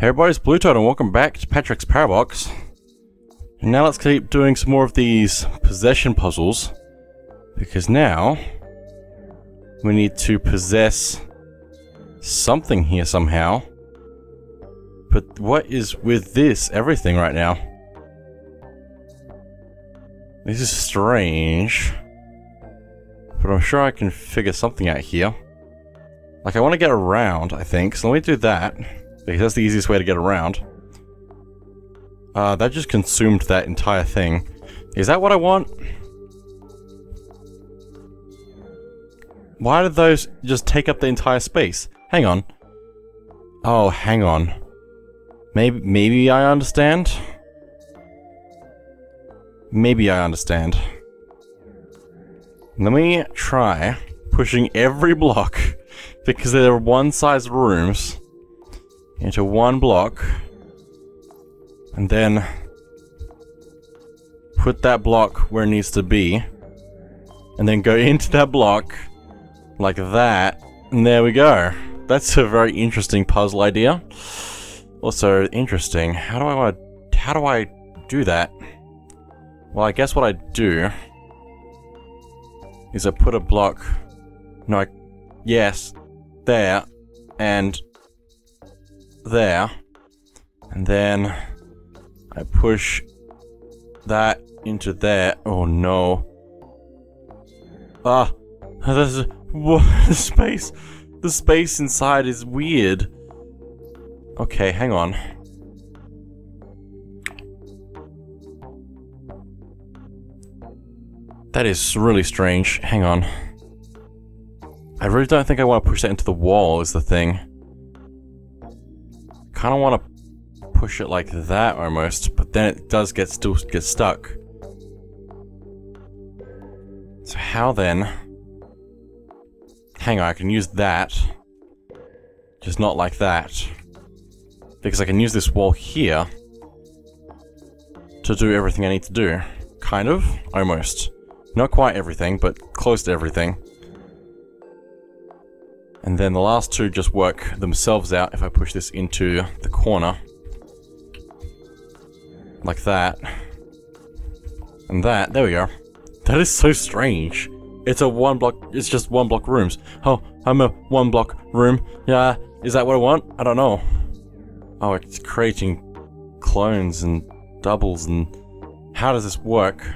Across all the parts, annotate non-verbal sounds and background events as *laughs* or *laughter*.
Hey everybody, it's Blue Toad and welcome back to Patrick's Parabox. And now let's keep doing some more of these possession puzzles. Because now, we need to possess something here somehow. But what is with this everything right now? This is strange. But I'm sure I can figure something out here. Like, I want to get around, I think, so let me do that. Because that's the easiest way to get around. Uh, that just consumed that entire thing. Is that what I want? Why did those just take up the entire space? Hang on. Oh, hang on. Maybe, maybe I understand? Maybe I understand. Let me try pushing every block, *laughs* because they're one-sized rooms, into one block, and then put that block where it needs to be, and then go *laughs* into that block, like that, and there we go. That's a very interesting puzzle idea. Also interesting. How do I want how do I do that? Well, I guess what I do is I put a block, no, I, yes, there, and there, and then I push that into there. Oh no. Ah, there's what *laughs* the space. The space inside is weird. Okay, hang on. That is really strange. Hang on. I really don't think I want to push that into the wall is the thing. Kind of want to push it like that almost, but then it does get still get stuck. So how then? Hang on, I can use that. Just not like that. Because I can use this wall here to do everything I need to do. Kind of? Almost. Not quite everything, but close to everything. And then the last two just work themselves out if I push this into the corner. Like that. And that, there we go. That is so strange. It's a one block, it's just one block rooms. Oh, I'm a one block room. Yeah, is that what I want? I don't know. Oh, it's creating clones and doubles and... How does this work?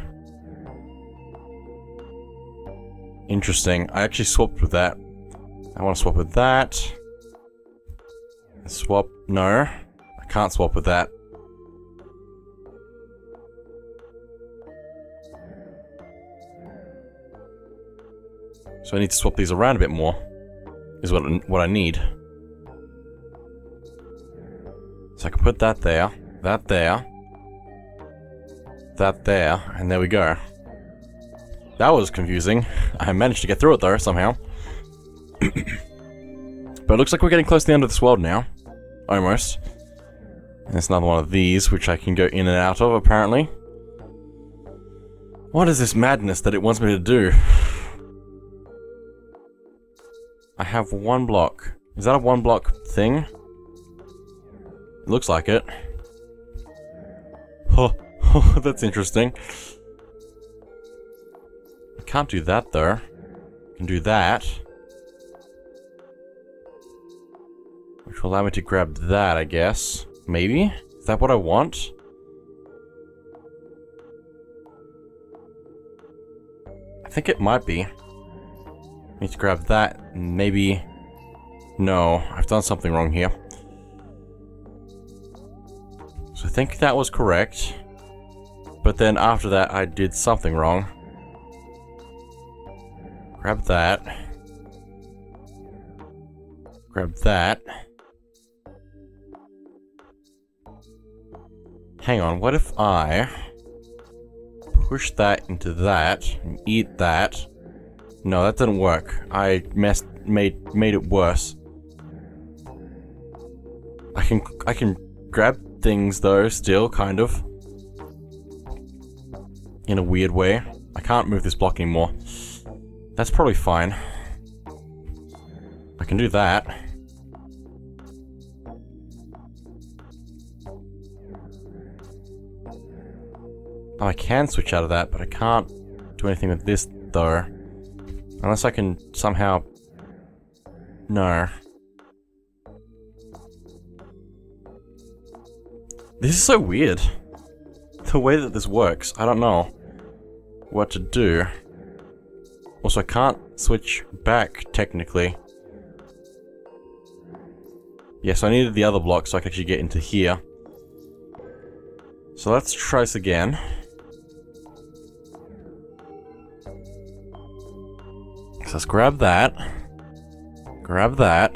Interesting. I actually swapped with that. I want to swap with that. Swap. No. I can't swap with that. So I need to swap these around a bit more. Is what, what I need. So I can put that there, that there, that there, and there we go. That was confusing. *laughs* I managed to get through it though, somehow. *clears throat* but it looks like we're getting close to the end of this world now. Almost. And there's another one of these, which I can go in and out of, apparently. What is this madness that it wants me to do? I have one block. Is that a one block thing? It looks like it. Oh, oh *laughs* that's interesting. I can't do that though. I can do that. Which will allow me to grab that, I guess. Maybe? Is that what I want? I think it might be. Need to grab that, maybe... No, I've done something wrong here. So I think that was correct. But then after that, I did something wrong. Grab that. Grab that. Hang on, what if I push that into that and eat that? No, that didn't work. I messed made made it worse. I can I can grab things though, still kind of. In a weird way. I can't move this block anymore. That's probably fine. I can do that. Oh, I can switch out of that, but I can't do anything with this, though. Unless I can somehow... No. This is so weird. The way that this works, I don't know what to do. Also, I can't switch back, technically. Yes, I needed the other block so I could actually get into here. So let's try this again. So let's grab that. Grab that.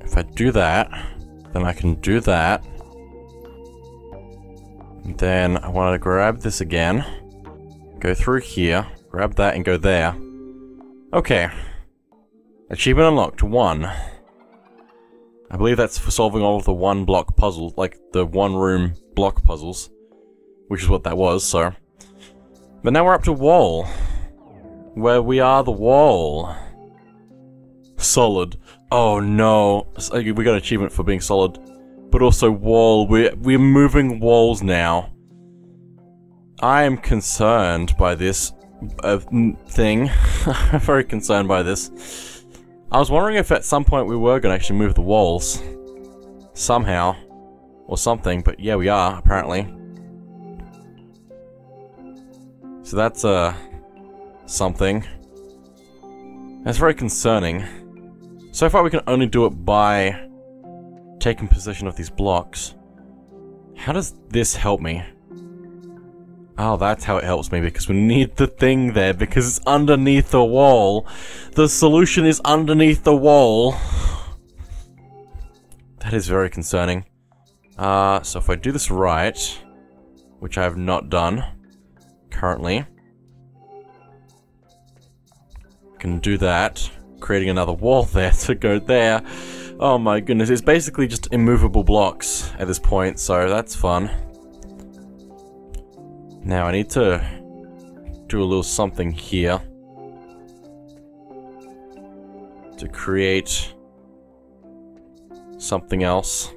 If I do that, then I can do that. then I want to grab this again. Go through here. Grab that and go there. Okay. Achievement unlocked. One. I believe that's for solving all of the one block puzzles, like the one room block puzzles. Which is what that was, so. But now we're up to wall. Where we are the wall. Solid. Oh no. We got an achievement for being solid. But also wall. We're, we're moving walls now. I am concerned by this uh, thing. I'm *laughs* very concerned by this. I was wondering if at some point we were going to actually move the walls. Somehow. Or something, but yeah, we are, apparently. So that's, uh, something. That's very concerning. So far we can only do it by taking possession of these blocks. How does this help me? Oh, that's how it helps me, because we need the thing there, because it's underneath the wall. The solution is underneath the wall. That is very concerning. Uh, so if I do this right, which I have not done currently, can do that, creating another wall *laughs* there to go there. Oh my goodness, it's basically just immovable blocks at this point, so that's fun. Now I need to do a little something here to create something else.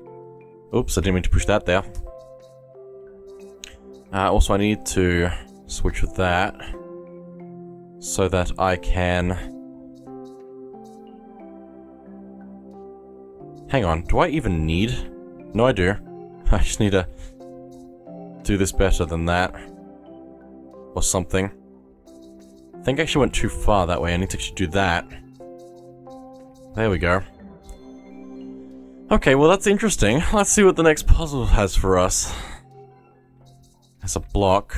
Oops, I didn't mean to push that there. Uh, also, I need to switch with that so that I can... Hang on, do I even need... No, I do. *laughs* I just need to do this better than that. Or something. I think I actually went too far that way. I need to actually do that. There we go. Okay, well that's interesting. *laughs* Let's see what the next puzzle has for us. There's a block.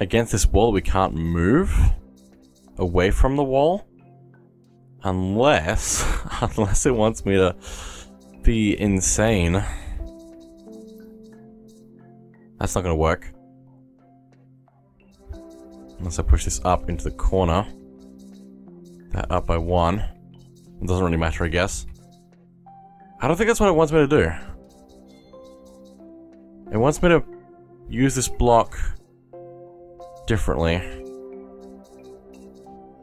Against this wall we can't move. Away from the wall. Unless... *laughs* unless it wants me to be insane. That's not gonna work. Unless I push this up into the corner. That up by one. It doesn't really matter, I guess. I don't think that's what it wants me to do. It wants me to use this block differently.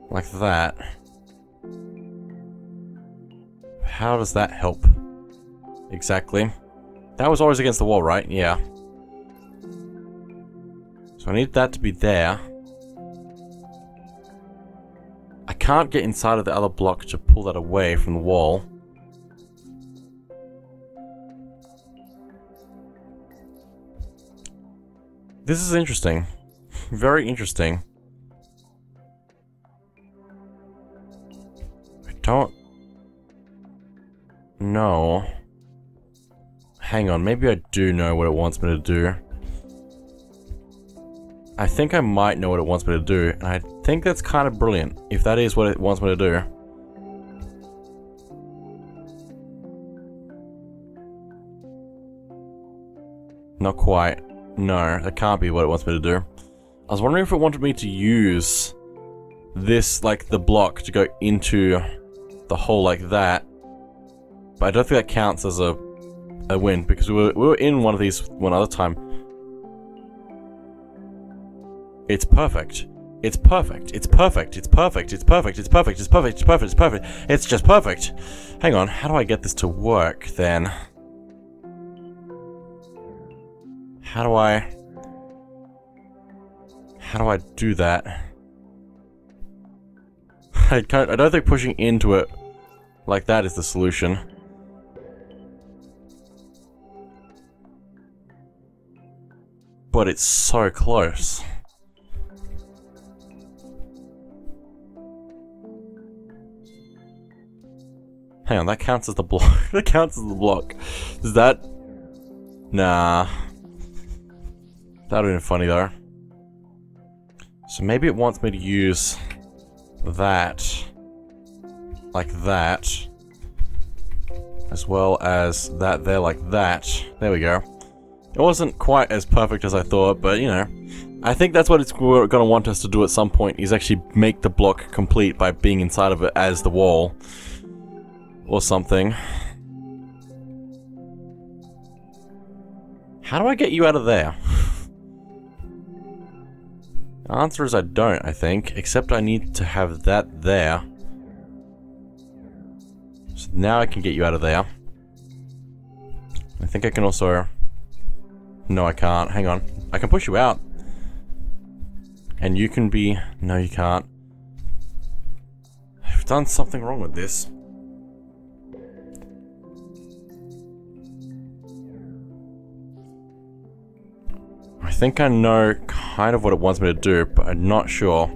Like that. How does that help? Exactly. That was always against the wall, right? Yeah. So I need that to be there. I can't get inside of the other block to pull that away from the wall. This is interesting. Very interesting. I don't know. Hang on, maybe I do know what it wants me to do. I think I might know what it wants me to do, and I think that's kind of brilliant, if that is what it wants me to do. Not quite. No, that can't be what it wants me to do. I was wondering if it wanted me to use this, like, the block to go into the hole like that. But I don't think that counts as a, a win, because we were, we were in one of these one other time it's perfect. It's perfect. It's perfect. It's perfect. It's perfect. It's perfect. It's perfect. It's perfect. It's perfect. It's just perfect. Hang on. How do I get this to work then? How do I... How do I do that? I I don't think pushing into it like that is the solution. But it's so close. Hang on, that counts as the block. *laughs* that counts as the block. Is that... Nah. That would have been funny though. So maybe it wants me to use that like that as well as that there like that. There we go. It wasn't quite as perfect as I thought, but you know, I think that's what it's going to want us to do at some point, is actually make the block complete by being inside of it as the wall. Or something. How do I get you out of there? The answer is I don't, I think, except I need to have that there. So now I can get you out of there. I think I can also... No, I can't. Hang on. I can push you out. And you can be... No, you can't. I've done something wrong with this. I think I know kind of what it wants me to do, but I'm not sure.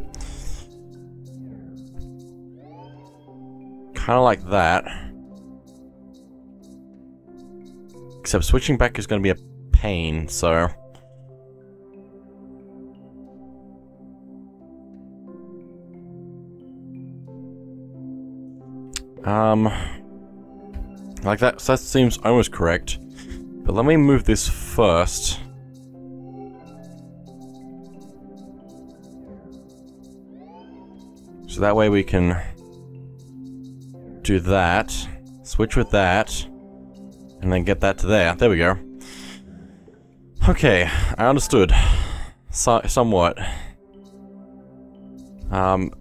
Kind of like that. Except switching back is going to be a pain, so... Um... Like that, so that seems almost correct. But let me move this first. So that way we can do that, switch with that, and then get that to there. There we go. Okay, I understood. So somewhat. Um.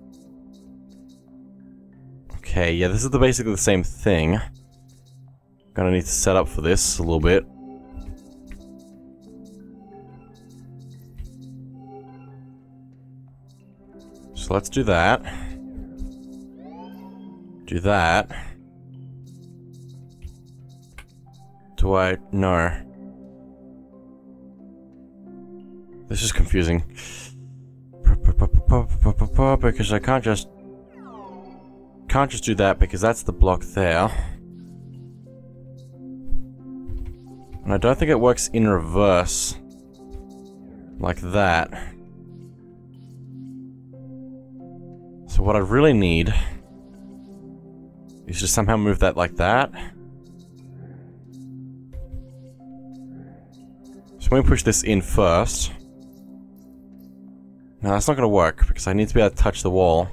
Okay, yeah, this is the, basically the same thing. Gonna need to set up for this a little bit. So let's do that. Do that. Do I? No. This is confusing. Because I can't just... Can't just do that because that's the block there. And I don't think it works in reverse. Like that. So what I really need is to somehow move that like that. So let me push this in first. No, that's not going to work, because I need to be able to touch the wall.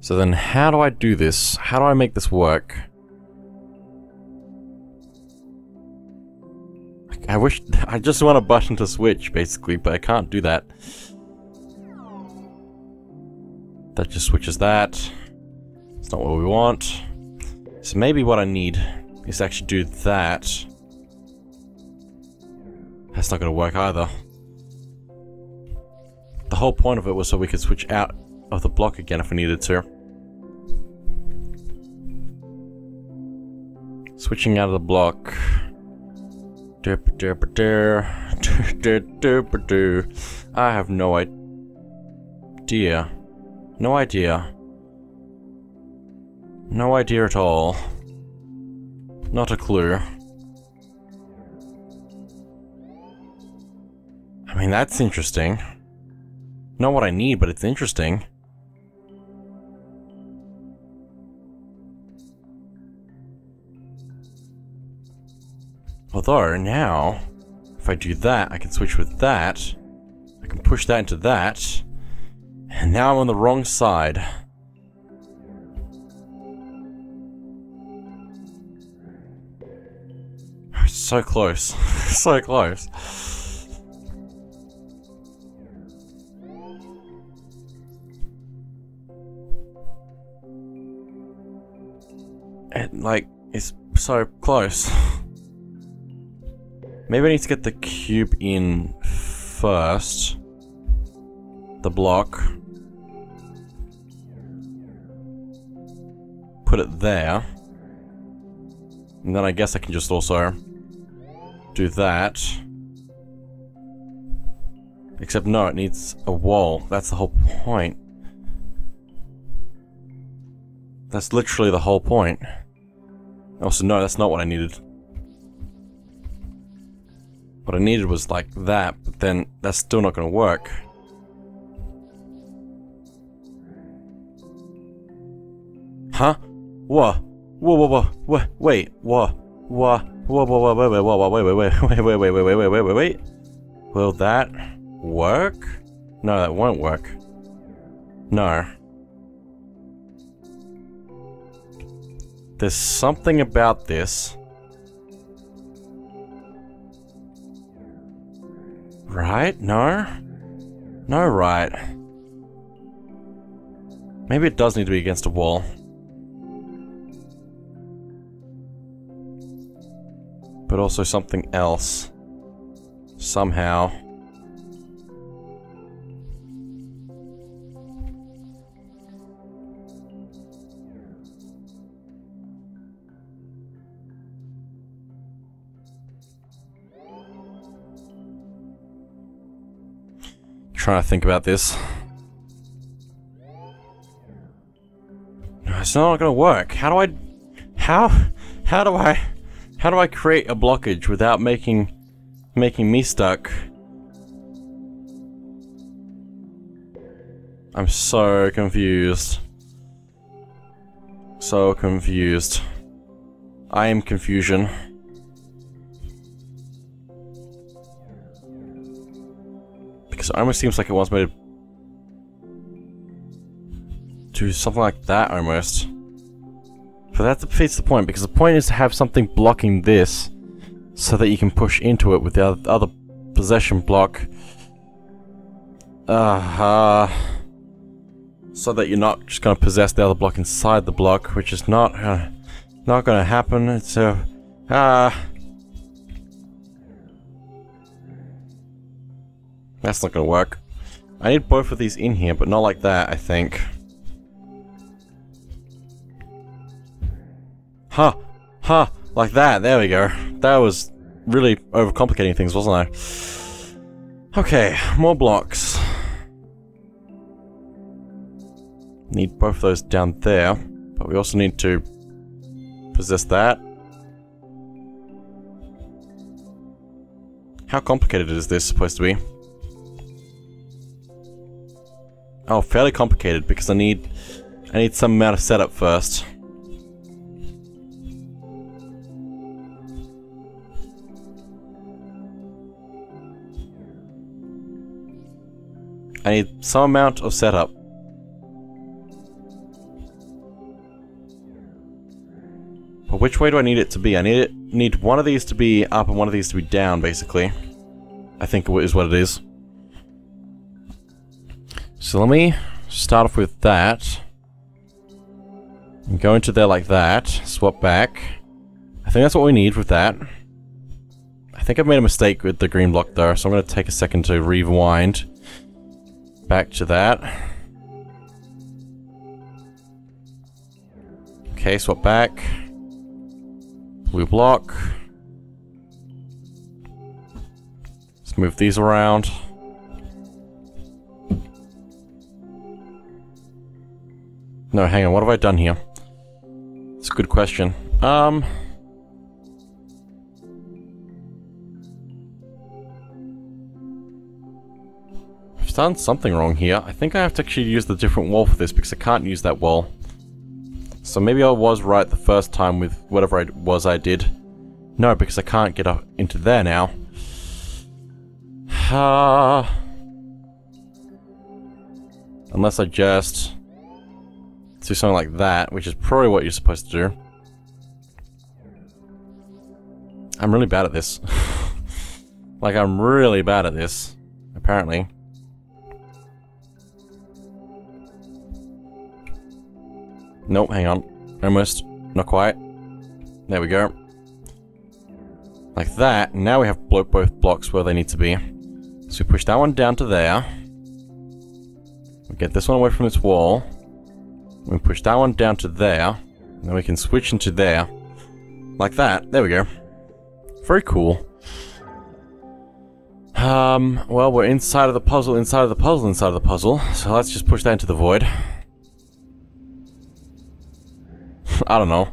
So then how do I do this? How do I make this work? I wish... *laughs* I just want a button to switch, basically, but I can't do that. That just switches that. It's not what we want. So maybe what I need is to actually do that. That's not going to work either. The whole point of it was so we could switch out of the block again if we needed to. Switching out of the block. *laughs* I have no idea. No idea. No idea at all. Not a clue. I mean, that's interesting. Not what I need, but it's interesting. Although, now, if I do that, I can switch with that. I can push that into that. And now I'm on the wrong side. So close. *laughs* so close. It, like, it's so close. *laughs* Maybe I need to get the cube in first. The block. Put it there. And then I guess I can just also do that. Except no, it needs a wall. That's the whole point. That's literally the whole point. Oh, also, no, that's not what I needed. What I needed was like that, but then that's still not going to work. Huh? Whoa. Whoa, whoa, whoa, wait, whoa, whoa, whoa, whoa, whoa, wait, wait, whoa, wait, wait, wait, wait, wait, wait, wait, wait, wait, wait, wait. Will that work? No, that won't work. No. There's something about this. Right? No? No, right. Maybe it does need to be against a wall. But also something else. Somehow. trying to think about this. No, It's not gonna work. How do I... How... How do I... How do I create a blockage without making... Making me stuck? I'm so confused. So confused. I am confusion. Because it almost seems like it wants me to do something like that almost. But that defeats the point, because the point is to have something blocking this so that you can push into it with the other possession block. Uh, uh, so that you're not just going to possess the other block inside the block, which is not uh, not going to happen. So, ah. Uh, That's not gonna work. I need both of these in here, but not like that, I think. Huh. Huh. Like that. There we go. That was really overcomplicating things, wasn't I? Okay, more blocks. Need both of those down there, but we also need to possess that. How complicated is this supposed to be? Oh, fairly complicated because I need I need some amount of setup first. I need some amount of setup. But which way do I need it to be? I need it need one of these to be up and one of these to be down, basically. I think is what it is. So let me start off with that. And go into there like that. Swap back. I think that's what we need with that. I think I've made a mistake with the green block though, so I'm going to take a second to rewind. Back to that. Okay, swap back. Blue block. Let's move these around. No, hang on, what have I done here? It's a good question. Um... I've done something wrong here. I think I have to actually use the different wall for this because I can't use that wall. So maybe I was right the first time with whatever it was I did. No, because I can't get up into there now. Uh, *sighs* unless I just do something like that, which is probably what you're supposed to do. I'm really bad at this. *laughs* like, I'm really bad at this, apparently. Nope, hang on. Almost. Not quite. There we go. Like that. Now we have both blocks where they need to be. So we push that one down to there. We get this one away from this wall. We push that one down to there. Then we can switch into there. Like that. There we go. Very cool. Um, well, we're inside of the puzzle, inside of the puzzle, inside of the puzzle. So let's just push that into the void. I don't know.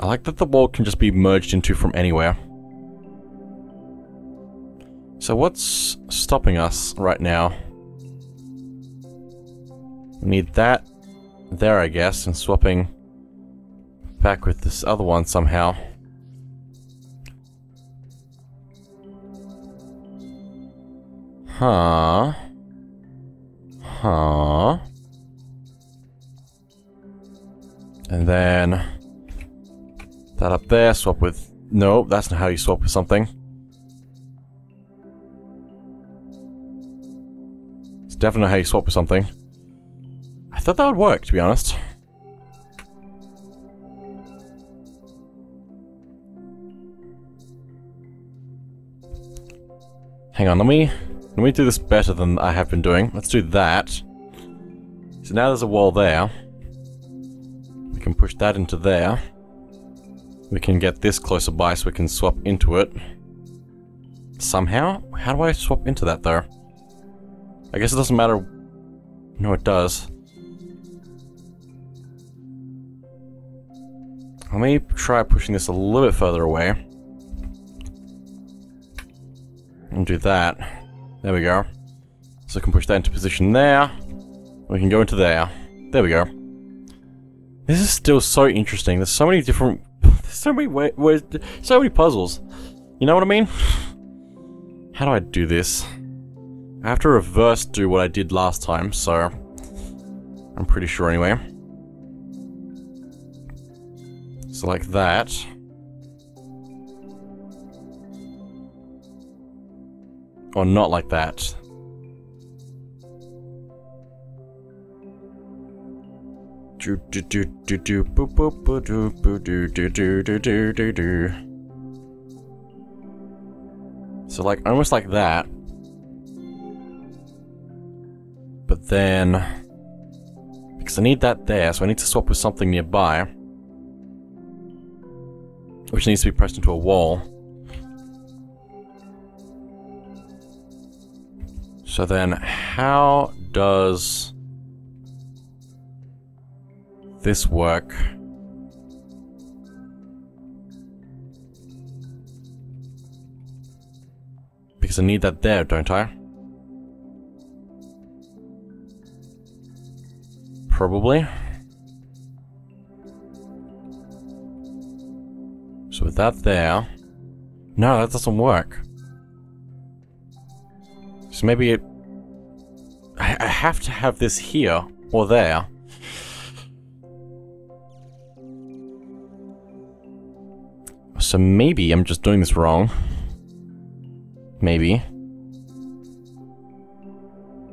I like that the wall can just be merged into from anywhere. So what's stopping us right now? We need that there, I guess, and swapping back with this other one somehow. Huh. Huh. And then that up there, swap with... No, that's not how you swap with something. It's definitely how you swap with something. I thought that would work, to be honest. Hang on, let me let we do this better than I have been doing. Let's do that. So now there's a wall there. We can push that into there. We can get this closer by so we can swap into it. Somehow? How do I swap into that though? I guess it doesn't matter. No, it does. Let me try pushing this a little bit further away. And do that. There we go. So I can push that into position there. We can go into there. There we go. This is still so interesting. There's so many different... *sighs* There's so many ways... So many puzzles. You know what I mean? *sighs* How do I do this? I have to reverse do what I did last time, so... I'm pretty sure anyway. So like that. Or not like that. Do do do do do boop boop boop do boo do do do do do do do. So like almost like that. But then because I need that there, so I need to swap with something nearby. Which needs to be pressed into a wall. So then, how does this work? Because I need that there, don't I? Probably. So with that there... No, that doesn't work. So maybe it... I, I have to have this here, or there. So maybe I'm just doing this wrong. Maybe.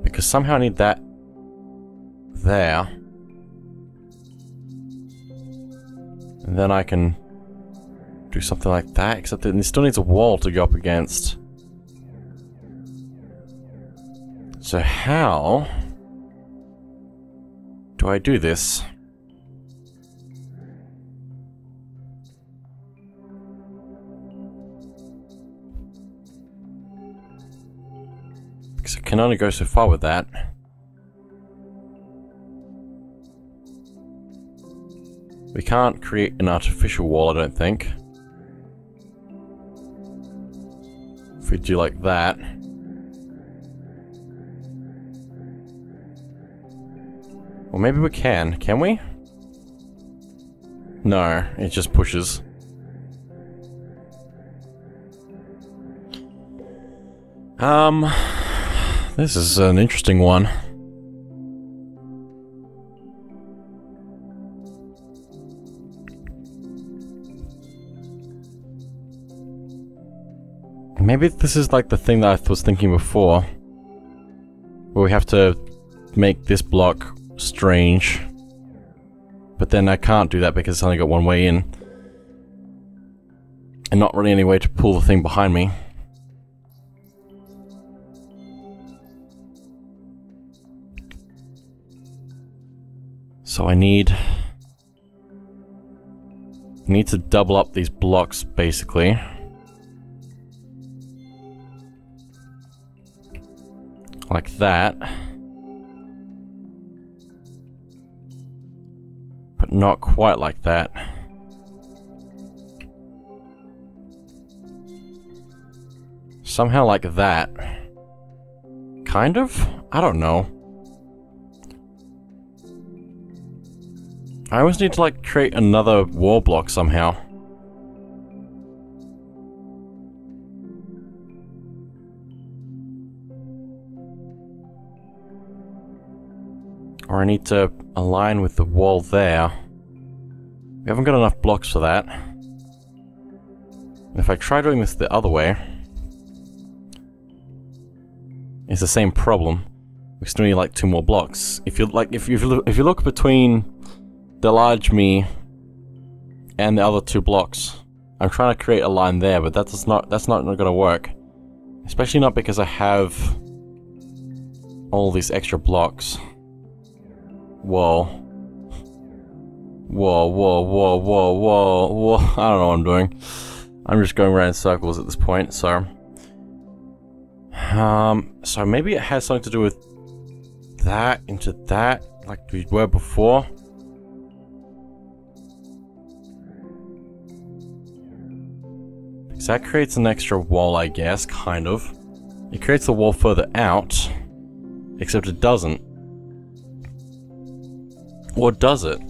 Because somehow I need that there. And then I can do something like that, except it still needs a wall to go up against. So how do I do this? Because I can only go so far with that. We can't create an artificial wall, I don't think. If we do like that. Well, maybe we can. Can we? No, it just pushes. Um, this is an interesting one. Maybe this is like the thing that I was thinking before. Where we have to make this block strange. But then I can't do that because it's only got one way in. And not really any way to pull the thing behind me. So I need... I need to double up these blocks, basically. Like that. Not quite like that. Somehow like that. Kind of? I don't know. I always need to like create another wall block somehow. Or I need to align with the wall there. We haven't got enough blocks for that. If I try doing this the other way, it's the same problem. We still need like two more blocks. If you like, if you if you look between the large me and the other two blocks. I'm trying to create a line there, but that's not that's not, not gonna work. Especially not because I have all these extra blocks. Whoa. Whoa, whoa, whoa, whoa, whoa, whoa. *laughs* I don't know what I'm doing. I'm just going around in circles at this point, so... Um, so maybe it has something to do with that into that, like we were before. So that creates an extra wall, I guess, kind of. It creates a wall further out, except it doesn't. Or does it?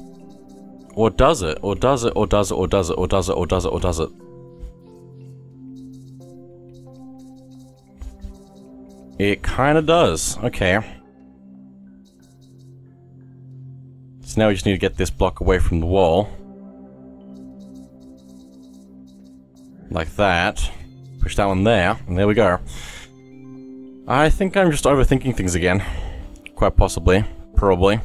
Or does it? Or does it? Or does it? Or does it? Or does it? Or does it? Or does it? It kind of does. Okay. So now we just need to get this block away from the wall. Like that. Push that one there, and there we go. I think I'm just overthinking things again. Quite possibly. Probably.